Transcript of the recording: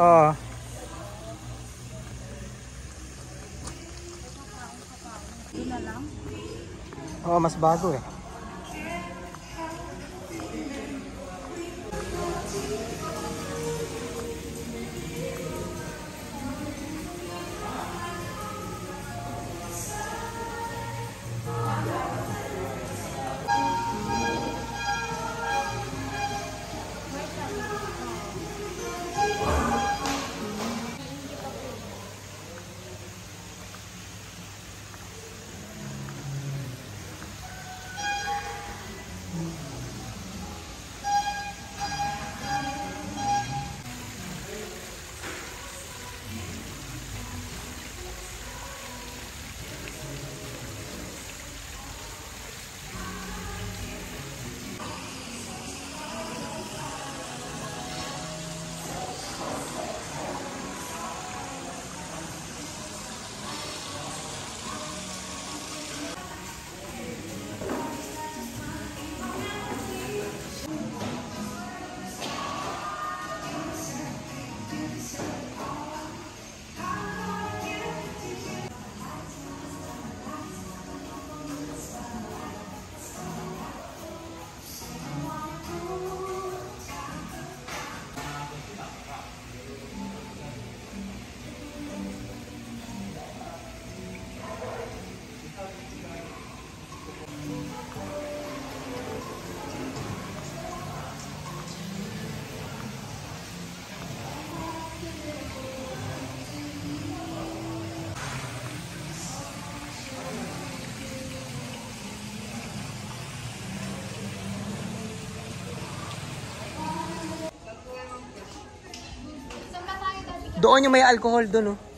Oo. Oo, mas bago eh. Doon yung may alcohol doon oh.